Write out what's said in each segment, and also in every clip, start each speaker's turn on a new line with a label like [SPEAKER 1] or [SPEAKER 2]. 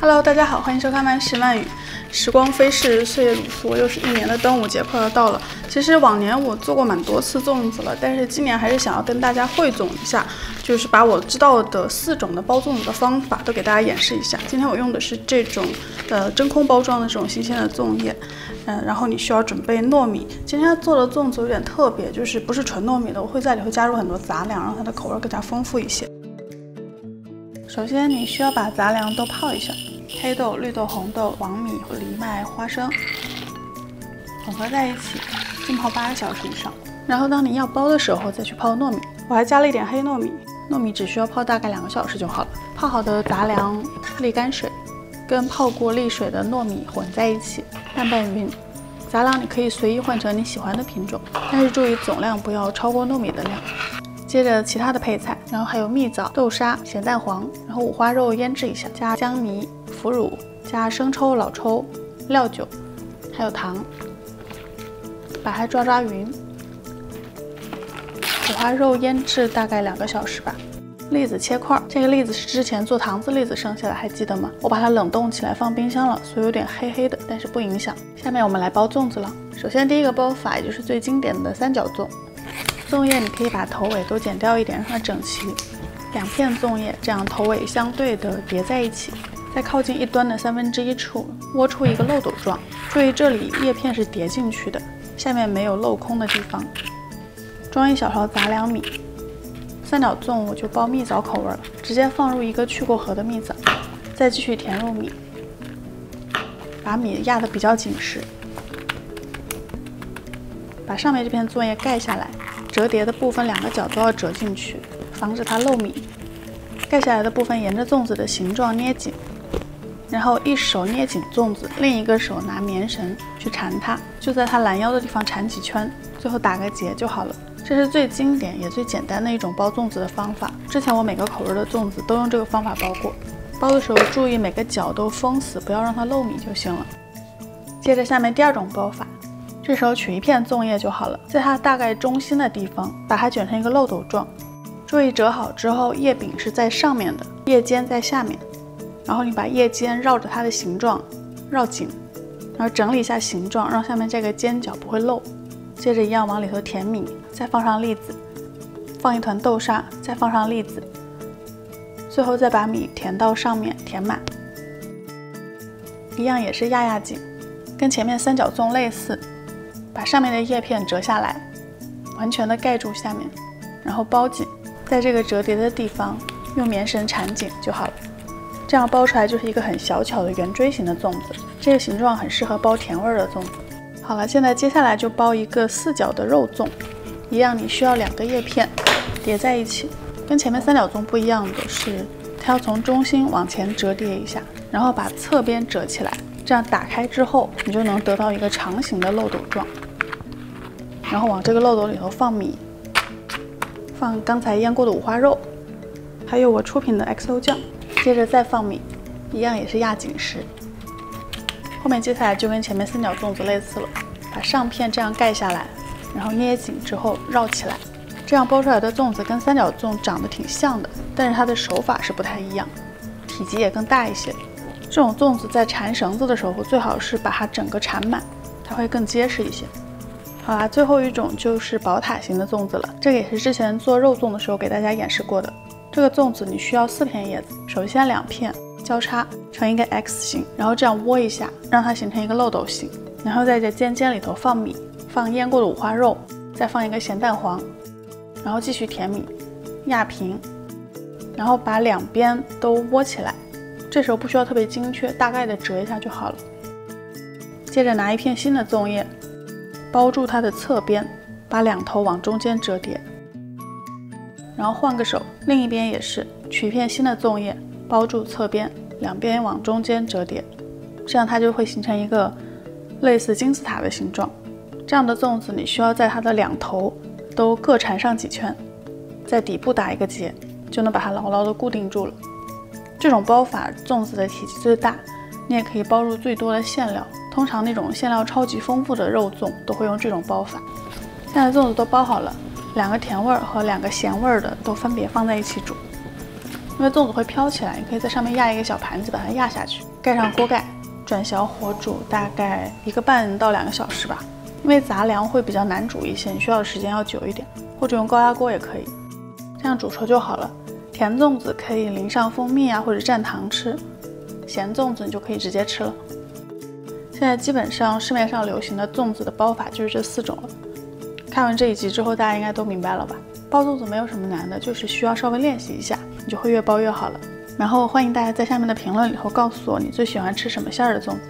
[SPEAKER 1] Hello，大家好，欢迎收看慢食慢语。时光飞逝，岁月如梭，又是一年的端午节快要到了。其实往年我做过蛮多次粽子了，但是今年还是想要跟大家汇总一下，就是把我知道的四种的包粽子的方法都给大家演示一下。今天我用的是这种呃真空包装的这种新鲜的粽叶，嗯，然后你需要准备糯米。今天做的粽子有点特别，就是不是纯糯米的，我会在里头加入很多杂粮，让它的口味更加丰富一些。首先你需要把杂粮都泡一下。黑豆、绿豆、红豆、黄米、藜麦、花生混合在一起浸泡八个小时以上，然后当你要包的时候再去泡糯米。我还加了一点黑糯米，糯米只需要泡大概两个小时就好了。泡好的杂粮沥干水，跟泡过沥水的糯米混在一起，拌拌匀。杂粮你可以随意换成你喜欢的品种，但是注意总量不要超过糯米的量。接着其他的配菜，然后还有蜜枣、豆沙、咸蛋黄，然后五花肉腌制一下，加姜泥、腐乳，加生抽、老抽、料酒，还有糖，把它抓抓匀。五花肉腌制大概两个小时吧。栗子切块，这个栗子是之前做糖渍栗子剩下的，还记得吗？我把它冷冻起来放冰箱了，所以有点黑黑的，但是不影响。下面我们来包粽子了。首先第一个包法，也就是最经典的三角粽。粽叶你可以把头尾都剪掉一点，让它整齐。两片粽叶这样头尾相对的叠在一起，在靠近一端的三分之一处窝出一个漏斗状。注意这里叶片是叠进去的，下面没有镂空的地方。装一小勺杂粮米。三角粽我就包蜜枣口味了，直接放入一个去过核的蜜枣，再继续填入米，把米压得比较紧实，把上面这片粽叶盖下来。折叠的部分两个角都要折进去，防止它漏米。盖下来的部分沿着粽子的形状捏紧，然后一手捏紧粽子，另一个手拿棉绳去缠它，就在它拦腰的地方缠几圈，最后打个结就好了。这是最经典也最简单的一种包粽子的方法。之前我每个口味的粽子都用这个方法包过。包的时候注意每个角都封死，不要让它漏米就行了。接着下面第二种包法。这时候取一片粽叶就好了，在它大概中心的地方，把它卷成一个漏斗状。注意折好之后，叶柄是在上面的，叶尖在下面。然后你把叶尖绕着它的形状绕紧，然后整理一下形状，让下面这个尖角不会漏。接着一样往里头填米，再放上栗子，放一团豆沙，再放上栗子，最后再把米填到上面填满。一样也是压压紧，跟前面三角粽类似。上面的叶片折下来，完全的盖住下面，然后包紧，在这个折叠的地方用棉绳缠紧就好了。这样包出来就是一个很小巧的圆锥形的粽子，这个形状很适合包甜味儿的粽子。好了，现在接下来就包一个四角的肉粽，一样你需要两个叶片叠在一起，跟前面三角粽不一样的是，它要从中心往前折叠一下，然后把侧边折起来，这样打开之后你就能得到一个长形的漏斗状。然后往这个漏斗里头放米，放刚才腌过的五花肉，还有我出品的 XO 酱，接着再放米，一样也是压紧实。后面接下来就跟前面三角粽子类似了，把上片这样盖下来，然后捏紧之后绕起来，这样包出来的粽子跟三角粽长得挺像的，但是它的手法是不太一样，体积也更大一些。这种粽子在缠绳子的时候，最好是把它整个缠满，它会更结实一些。好啦，最后一种就是宝塔型的粽子了。这个也是之前做肉粽的时候给大家演示过的。这个粽子你需要四片叶子，首先两片交叉成一个 X 形，然后这样窝一下，让它形成一个漏斗形。然后在这尖尖里头放米，放腌过的五花肉，再放一个咸蛋黄，然后继续填米，压平，然后把两边都窝起来。这时候不需要特别精确，大概的折一下就好了。接着拿一片新的粽叶。包住它的侧边，把两头往中间折叠，然后换个手，另一边也是取一片新的粽叶，包住侧边，两边往中间折叠，这样它就会形成一个类似金字塔的形状。这样的粽子你需要在它的两头都各缠上几圈，在底部打一个结，就能把它牢牢的固定住了。这种包法粽子的体积最大，你也可以包入最多的馅料。通常那种馅料超级丰富的肉粽都会用这种包法。现在粽子都包好了，两个甜味儿和两个咸味儿的都分别放在一起煮。因为粽子会飘起来，你可以在上面压一个小盘子，把它压下去，盖上锅盖，转小火煮，大概一个半到两个小时吧。因为杂粮会比较难煮一些，你需要的时间要久一点，或者用高压锅也可以，这样煮熟就好了。甜粽子可以淋上蜂蜜啊，或者蘸糖吃；咸粽子你就可以直接吃了。现在基本上市面上流行的粽子的包法就是这四种了。看完这一集之后，大家应该都明白了吧？包粽子没有什么难的，就是需要稍微练习一下，你就会越包越好了。然后欢迎大家在下面的评论里头告诉我你最喜欢吃什么馅儿的粽子。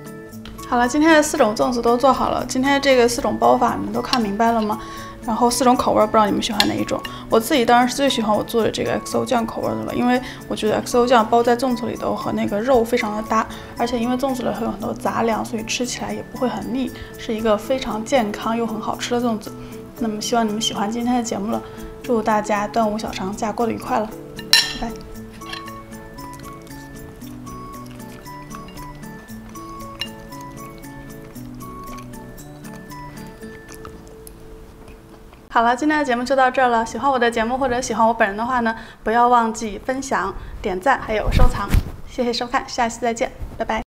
[SPEAKER 1] 好了，今天的四种粽子都做好了。今天这个四种包法你们都看明白了吗？然后四种口味，不知道你们喜欢哪一种？我自己当然是最喜欢我做的这个 XO 酱口味的了，因为我觉得 XO 酱包在粽子里头和那个肉非常的搭，而且因为粽子里会有很多杂粮，所以吃起来也不会很腻，是一个非常健康又很好吃的粽子。那么希望你们喜欢今天的节目了，祝大家端午小长假过得愉快了，拜拜。好了，今天的节目就到这儿了。喜欢我的节目或者喜欢我本人的话呢，不要忘记分享、点赞还有收藏。谢谢收看，下期再见，拜拜。